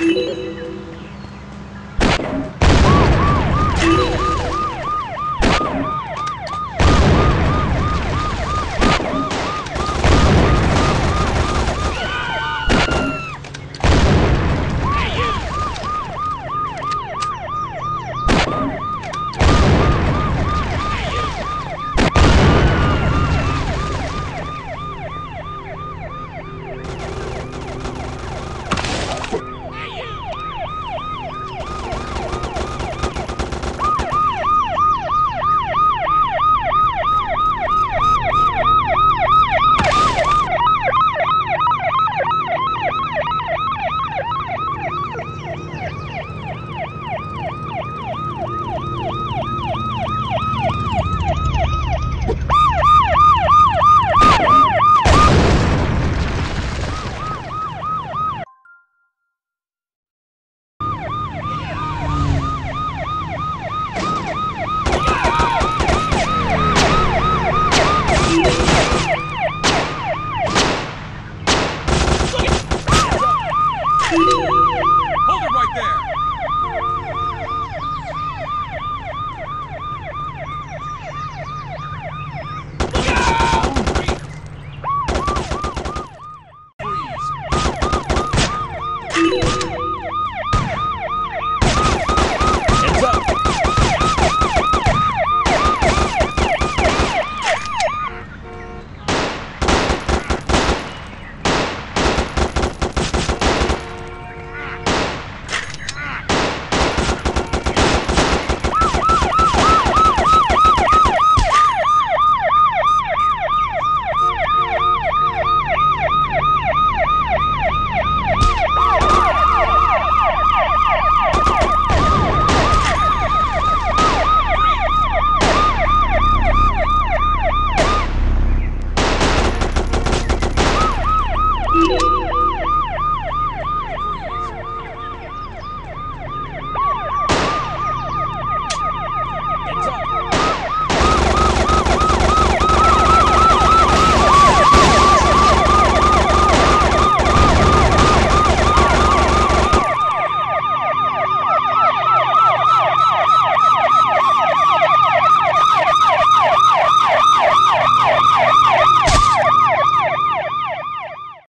うん。Hold it right there!